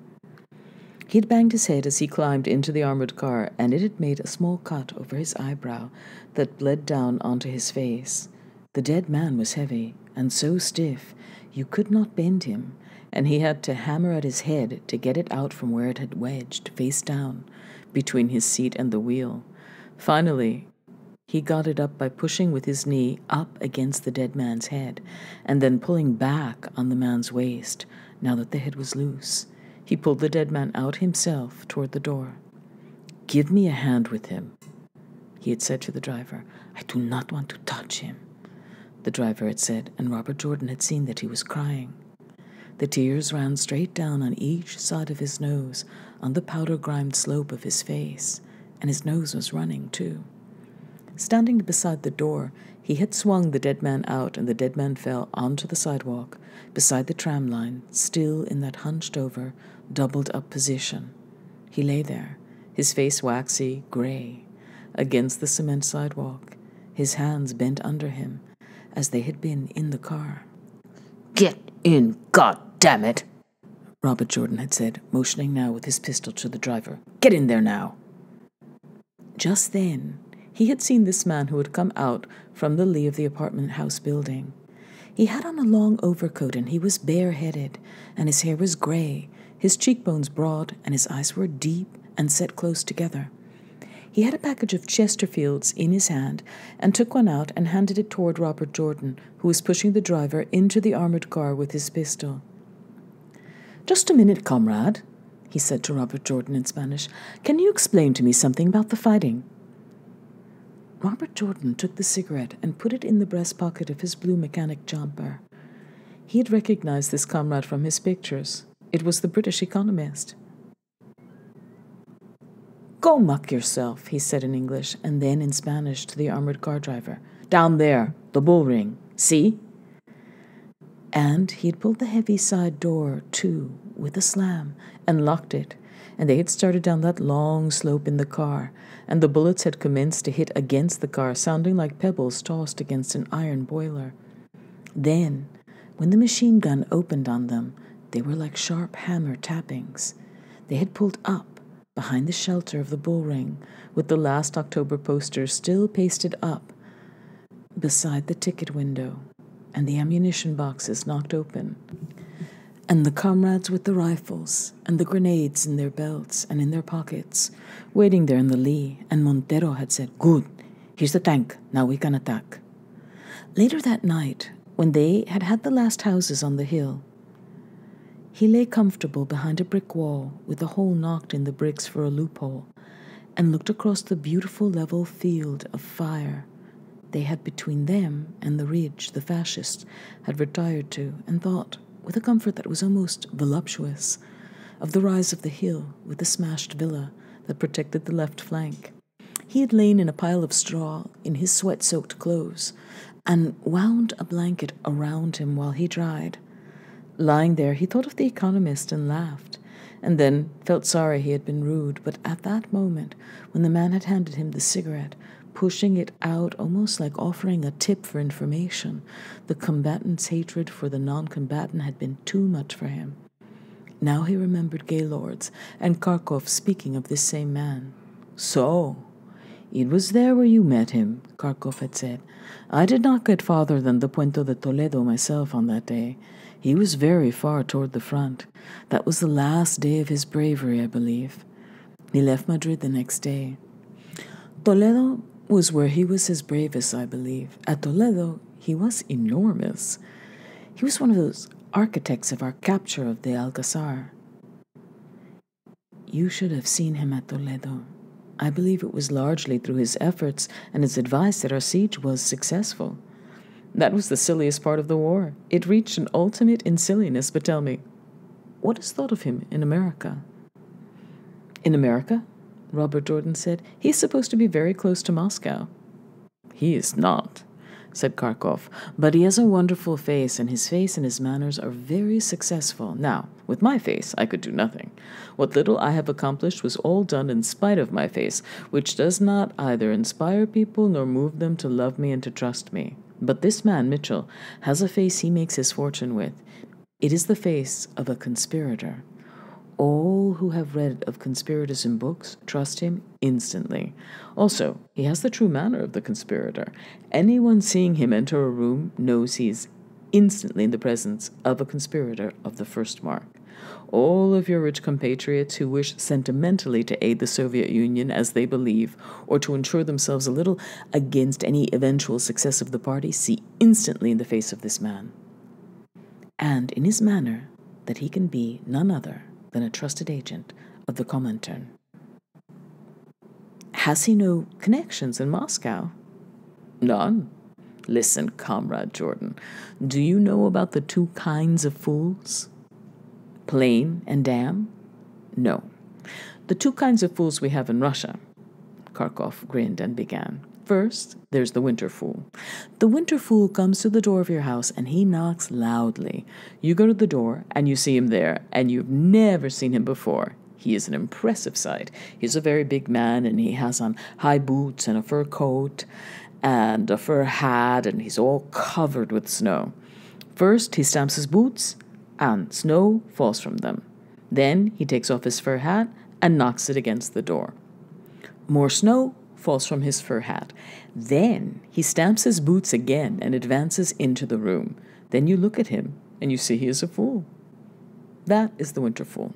He had banged his head as he climbed into the armored car, and it had made a small cut over his eyebrow that bled down onto his face. The dead man was heavy, and so stiff you could not bend him, and he had to hammer at his head to get it out from where it had wedged, face down, between his seat and the wheel. Finally, he got it up by pushing with his knee up against the dead man's head, and then pulling back on the man's waist, now that the head was loose. He pulled the dead man out himself toward the door. Give me a hand with him, he had said to the driver. I do not want to touch him. The driver had said, and Robert Jordan had seen that he was crying. The tears ran straight down on each side of his nose, on the powder grimed slope of his face, and his nose was running too. Standing beside the door, he had swung the dead man out, and the dead man fell onto the sidewalk beside the tram line, still in that hunched over, doubled up position. He lay there, his face waxy, gray, against the cement sidewalk, his hands bent under him, as they had been in the car. Get in, God damn it! Robert Jordan had said, motioning now with his pistol to the driver. Get in there now! Just then, he had seen this man who had come out from the lee of the apartment house building. He had on a long overcoat and he was bareheaded, and his hair was gray, his cheekbones broad, and his eyes were deep and set close together. He had a package of Chesterfields in his hand and took one out and handed it toward Robert Jordan, who was pushing the driver into the armored car with his pistol. Just a minute, comrade, he said to Robert Jordan in Spanish. Can you explain to me something about the fighting? Robert Jordan took the cigarette and put it in the breast pocket of his blue mechanic jumper. He had recognized this comrade from his pictures. It was the British economist. Go muck yourself, he said in English, and then in Spanish to the armored car driver. Down there, the bull ring. See? And he had pulled the heavy side door to with a slam and locked it, and they had started down that long slope in the car, and the bullets had commenced to hit against the car, sounding like pebbles tossed against an iron boiler. Then, when the machine gun opened on them, they were like sharp hammer tappings. They had pulled up behind the shelter of the bull ring, with the last October poster still pasted up beside the ticket window, and the ammunition boxes knocked open, and the comrades with the rifles and the grenades in their belts and in their pockets, waiting there in the lee, and Montero had said, Good, here's the tank, now we can attack. Later that night, when they had had the last houses on the hill, he lay comfortable behind a brick wall with a hole knocked in the bricks for a loophole and looked across the beautiful level field of fire they had between them and the ridge the fascists had retired to and thought, with a comfort that was almost voluptuous, of the rise of the hill with the smashed villa that protected the left flank. He had lain in a pile of straw in his sweat soaked clothes and wound a blanket around him while he dried. Lying there, he thought of the economist and laughed, and then felt sorry he had been rude. But at that moment, when the man had handed him the cigarette, pushing it out almost like offering a tip for information, the combatant's hatred for the non combatant had been too much for him. Now he remembered Gaylord's and Karkov speaking of this same man. So, it was there where you met him, Karkov had said. I did not get farther than the Puente de Toledo myself on that day. He was very far toward the front. That was the last day of his bravery, I believe. He left Madrid the next day. Toledo was where he was his bravest, I believe. At Toledo, he was enormous. He was one of those architects of our capture of the Alcazar. You should have seen him at Toledo. I believe it was largely through his efforts and his advice that our siege was successful. That was the silliest part of the war. It reached an ultimate in silliness, but tell me, what is thought of him in America? In America? Robert Jordan said. He's supposed to be very close to Moscow. He is not, said Karkov, but he has a wonderful face, and his face and his manners are very successful. Now, with my face, I could do nothing. What little I have accomplished was all done in spite of my face, which does not either inspire people nor move them to love me and to trust me. But this man, Mitchell, has a face he makes his fortune with. It is the face of a conspirator. All who have read of conspirators in books trust him instantly. Also, he has the true manner of the conspirator. Anyone seeing him enter a room knows he is instantly in the presence of a conspirator of the first mark. All of your rich compatriots who wish sentimentally to aid the Soviet Union as they believe, or to ensure themselves a little against any eventual success of the party, see instantly in the face of this man, and in his manner, that he can be none other than a trusted agent of the Comintern. Has he no connections in Moscow? None. Listen, Comrade Jordan, do you know about the two kinds of fools? Plain and damn? No. The two kinds of fools we have in Russia. Karkov grinned and began. First, there's the winter fool. The winter fool comes to the door of your house and he knocks loudly. You go to the door and you see him there, and you've never seen him before. He is an impressive sight. He's a very big man and he has on high boots and a fur coat and a fur hat, and he's all covered with snow. First, he stamps his boots and snow falls from them. Then he takes off his fur hat and knocks it against the door. More snow falls from his fur hat. Then he stamps his boots again and advances into the room. Then you look at him and you see he is a fool. That is the winter fool.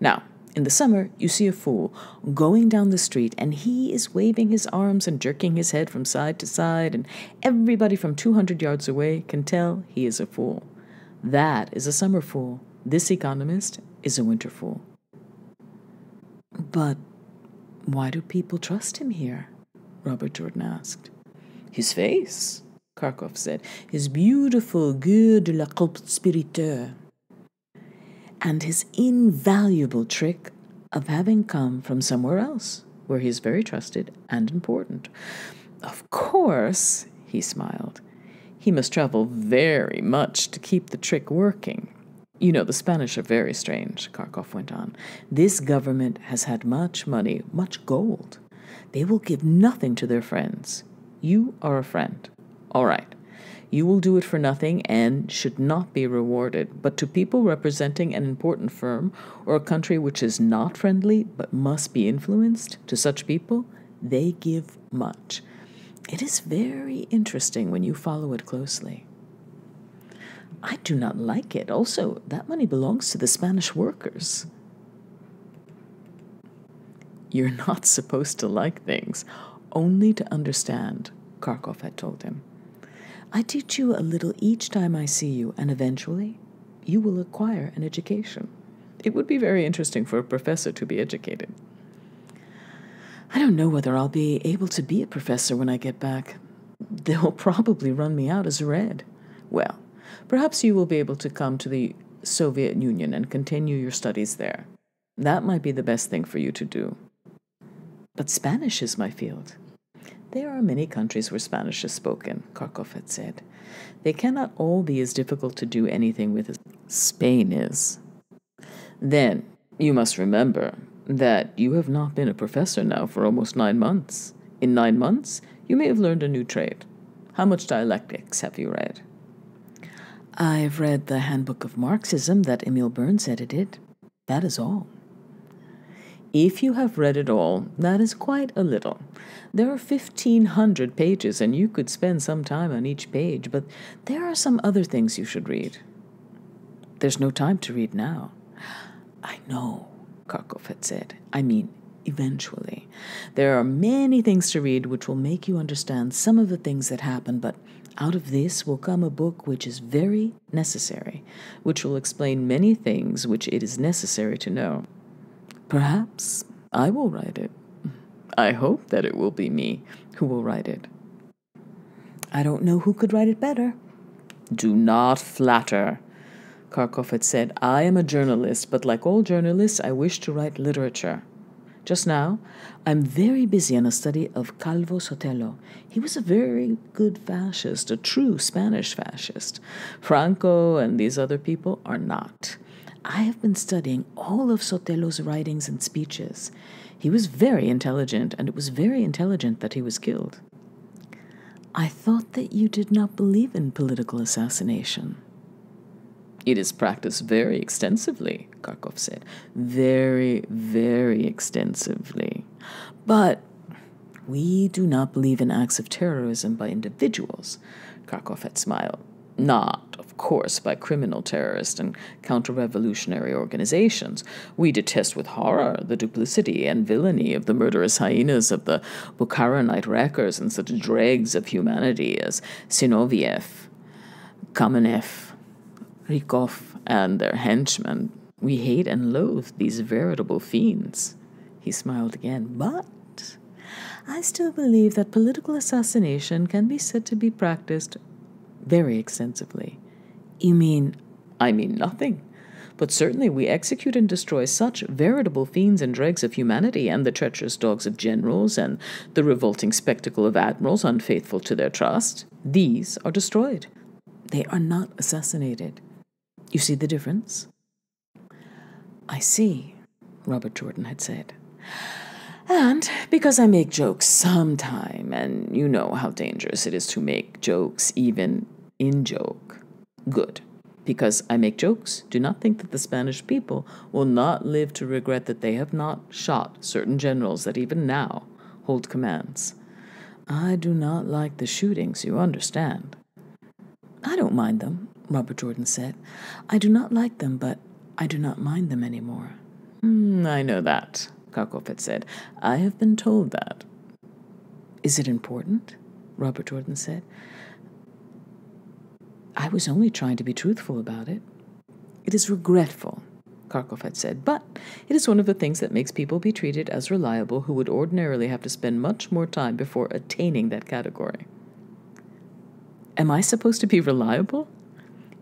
Now, in the summer, you see a fool going down the street and he is waving his arms and jerking his head from side to side, and everybody from 200 yards away can tell he is a fool. That is a summer fool. This economist is a winter fool. But why do people trust him here? Robert Jordan asked. His face, Karkov said. His beautiful gueux de la. And his invaluable trick of having come from somewhere else, where he is very trusted and important. Of course, he smiled, he must travel very much to keep the trick working. You know, the Spanish are very strange, Karkov went on. This government has had much money, much gold. They will give nothing to their friends. You are a friend. All right. You will do it for nothing and should not be rewarded. But to people representing an important firm or a country which is not friendly but must be influenced, to such people, they give much. It is very interesting when you follow it closely. I do not like it. Also, that money belongs to the Spanish workers. You're not (laughs) supposed to like things, only to understand, Karkov had told him. I teach you a little each time I see you, and eventually you will acquire an education. It would be very interesting for a professor to be educated. I don't know whether I'll be able to be a professor when I get back. They'll (laughs) probably run me out as a red. Well, perhaps you will be able to come to the Soviet Union and continue your studies there. That might be the best thing for you to do. But Spanish is my field. There are many countries where Spanish is spoken, Karkov had said. They cannot all be as difficult to do anything with as Spain is. Then, you must remember that you have not been a professor now for almost nine months. In nine months, you may have learned a new trade. How much dialectics have you read? I've read the Handbook of Marxism that Emil Burns edited. That is all. If you have read it all, that is quite a little. There are 1,500 pages, and you could spend some time on each page, but there are some other things you should read. There's no time to read now. I know, Karkov said. I mean, eventually. There are many things to read which will make you understand some of the things that happen, but out of this will come a book which is very necessary, which will explain many things which it is necessary to know. Perhaps I will write it. I hope that it will be me who will write it. I don't know who could write it better. Do not flatter. Karkov had said, I am a journalist, but like all journalists, I wish to write literature. Just now, I'm very busy on a study of Calvo Sotelo. He was a very good fascist, a true Spanish fascist. Franco and these other people are not. I have been studying all of Sotelo's writings and speeches. He was very intelligent, and it was very intelligent that he was killed. I thought that you did not believe in political assassination. It is practiced very extensively, Karkov said. Very, very extensively. But we do not believe in acts of terrorism by individuals, Karkov had smiled. Not, of course, by criminal terrorist and counter revolutionary organizations. We detest with horror the duplicity and villainy of the murderous hyenas of the Bukharinite wreckers and such dregs of humanity as Zinoviev, Kamenev, Rykov, and their henchmen. We hate and loathe these veritable fiends. He smiled again. But I still believe that political assassination can be said to be practiced very extensively. You mean? I mean nothing. But certainly we execute and destroy such veritable fiends and dregs of humanity, and the treacherous dogs of generals, and the revolting spectacle of admirals unfaithful to their trust. These are destroyed. They are not assassinated. You see the difference? I see, Robert Jordan had said. And because I make jokes sometime, and you know how dangerous it is to make jokes even in joke. Good. Because I make jokes, do not think that the Spanish people will not live to regret that they have not shot certain generals that even now hold commands. I do not like the shootings, you understand. I don't mind them, Robert Jordan said. I do not like them, but I do not mind them any more. Mm, I know that, had said. I have been told that. Is it important? Robert Jordan said. I was only trying to be truthful about it. It is regretful, Karkov had said, but it is one of the things that makes people be treated as reliable who would ordinarily have to spend much more time before attaining that category. Am I supposed to be reliable?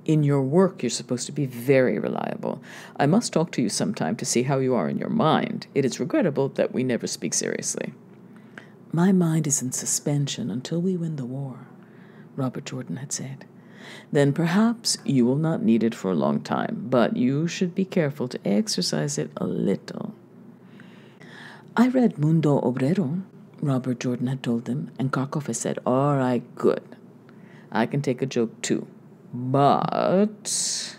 In your work, you're supposed to be very reliable. I must talk to you sometime to see how you are in your mind. It is regrettable that we never speak seriously. My mind is in suspension until we win the war, Robert Jordan had said. Then perhaps you will not need it for a long time, but you should be careful to exercise it a little. I read Mundo Obrero, Robert Jordan had told them, and Karkov had said, All right, good. I can take a joke too. But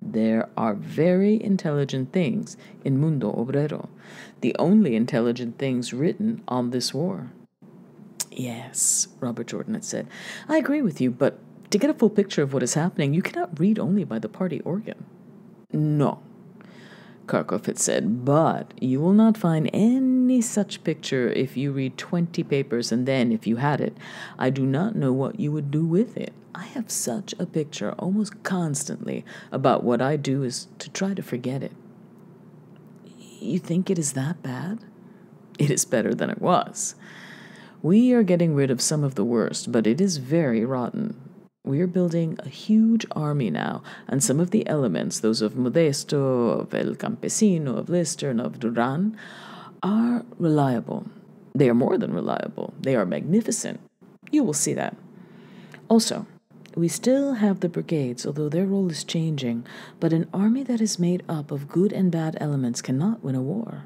there are very intelligent things in Mundo Obrero, the only intelligent things written on this war. Yes, Robert Jordan had said. I agree with you, but to get a full picture of what is happening, you cannot read only by the party organ. No, Karkov had said, but you will not find any such picture if you read 20 papers and then, if you had it, I do not know what you would do with it. I have such a picture almost constantly about what I do is to try to forget it. You think it is that bad? It is better than it was. We are getting rid of some of the worst, but it is very rotten. We are building a huge army now, and some of the elements, those of Modesto, of El Campesino, of Lister, and of Duran, are reliable. They are more than reliable, they are magnificent. You will see that. Also, we still have the brigades, although their role is changing, but an army that is made up of good and bad elements cannot win a war.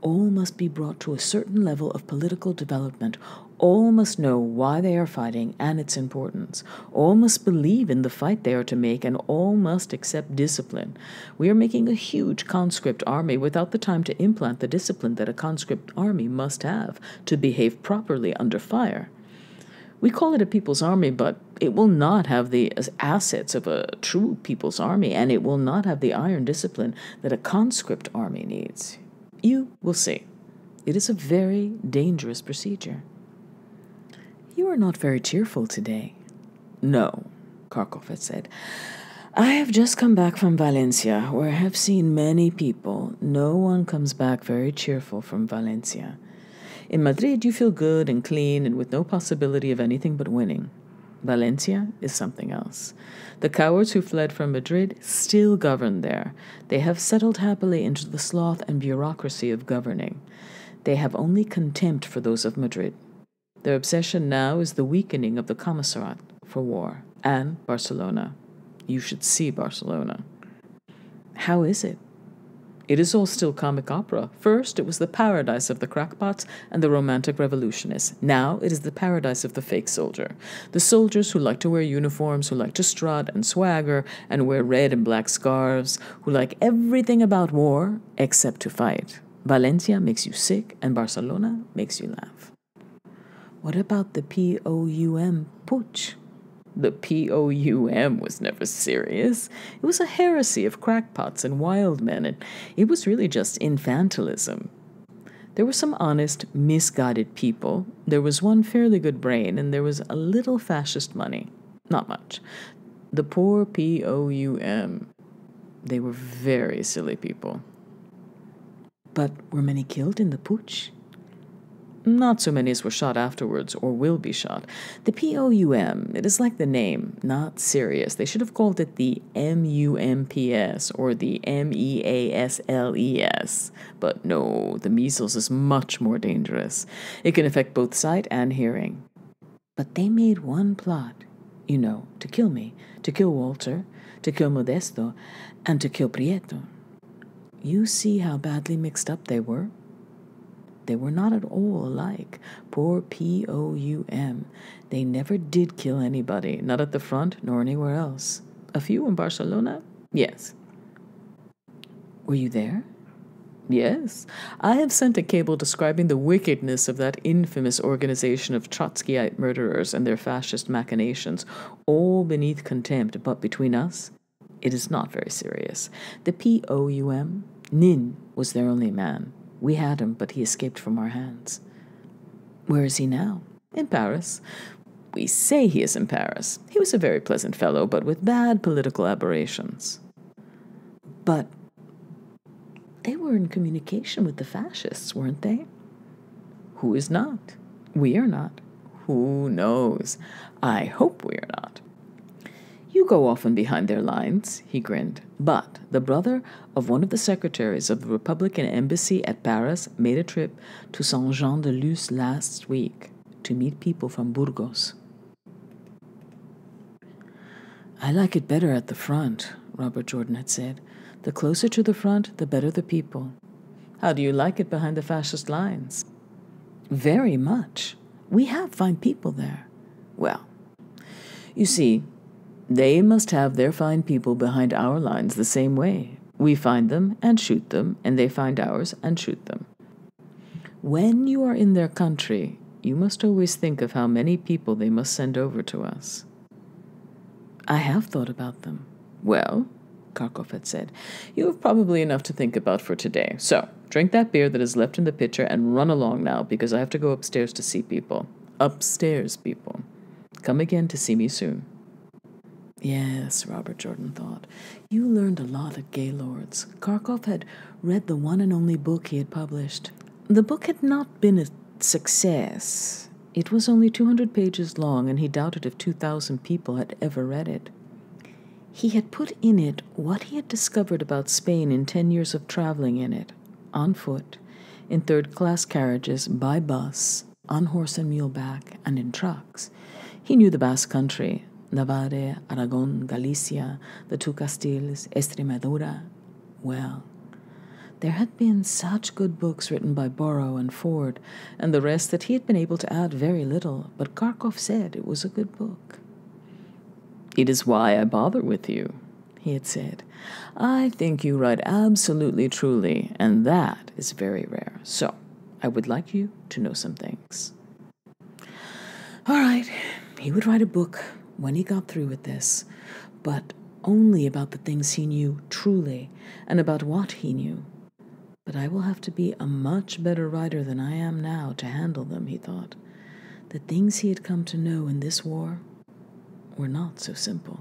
All must be brought to a certain level of political development. All must know why they are fighting and its importance. All must believe in the fight they are to make, and all must accept discipline. We are making a huge conscript army without the time to implant the discipline that a conscript army must have to behave properly under fire. We call it a people's army, but it will not have the assets of a true people's army, and it will not have the iron discipline that a conscript army needs. You will see. It is a very dangerous procedure. You are not very cheerful today. No, Karkov had said. I have just come back from Valencia, where I have seen many people. No one comes back very cheerful from Valencia. In Madrid, you feel good and clean and with no possibility of anything but winning. Valencia is something else. The cowards who fled from Madrid still govern there. They have settled happily into the sloth and bureaucracy of governing. They have only contempt for those of Madrid. Their obsession now is the weakening of the commissariat for war and Barcelona. You should see Barcelona. How is it? It is all still comic opera. First, it was the paradise of the crackpots and the romantic revolutionists. Now, it is the paradise of the fake soldier. The soldiers who like to wear uniforms, who like to strut and swagger and wear red and black scarves, who like everything about war except to fight. Valencia makes you sick, and Barcelona makes you laugh. What about the POUM putsch? The POUM was never serious. It was a heresy of crackpots and wild men, and it was really just infantilism. There were some honest, misguided people. There was one fairly good brain, and there was a little fascist money. Not much. The poor POUM. They were very silly people. But were many killed in the putsch? Not so many as were shot afterwards or will be shot. The POUM, it is like the name, not serious. They should have called it the MUMPS or the MEASLES. But no, the measles is much more dangerous. It can affect both sight and hearing. But they made one plot, you know, to kill me, to kill Walter, to kill Modesto, and to kill Prieto. You see how badly mixed up they were? They were not at all alike. Poor P O U M. They never did kill anybody, not at the front nor anywhere else. A few in Barcelona? Yes. Were you there? Yes. I have sent a cable describing the wickedness of that infamous organization of Trotskyite murderers and their fascist machinations, all beneath contempt, but between us, it is not very serious. The POUM, Nin, was their only man. We had him, but he escaped from our hands. Where is he now? In Paris. We say he is in Paris. He was a very pleasant fellow, but with bad political aberrations. But they were in communication with the fascists, weren't they? Who is not? We are not. Who knows? I hope we are not. You go often behind their lines, he grinned. But the brother of one of the secretaries of the Republican embassy at Paris made a trip to Saint Jean de Luz last week to meet people from Burgos. I like it better at the front, Robert Jordan had said. The closer to the front, the better the people. How do you like it behind the fascist lines? Very much. We have fine people there. Well, you see, they must have their fine people behind our lines the same way. We find them and shoot them, and they find ours and shoot them. When you are in their country, you must always think of how many people they must send over to us. I have thought about them. Well, Karkov had said, you have probably enough to think about for today. So, drink that beer that is left in the pitcher and run along now, because I have to go upstairs to see people. Upstairs, people. Come again to see me soon. Yes, Robert Jordan thought. You learned a lot at Gaylord's. Karkov had read the one and only book he had published. The book had not been a success. It was only 200 pages long, and he doubted if 2,000 people had ever read it. He had put in it what he had discovered about Spain in 10 years of traveling in it, on foot, in third class carriages, by bus, on horse and muleback, and in trucks. He knew the Basque country, Navarre, Aragon, Galicia, the two Castiles, Estremadura. Well, there had been such good books written by Borrow and Ford, and the rest that he had been able to add very little, but Karkov said it was a good book. It is why I bother with you, he had said. I think you write absolutely truly, and that is very rare. So, I would like you to know some things. All right, he would write a book when he got through with this, but only about the things he knew truly and about what he knew. But I will have to be a much better writer than I am now to handle them, he thought. The things he had come to know in this war were not so simple.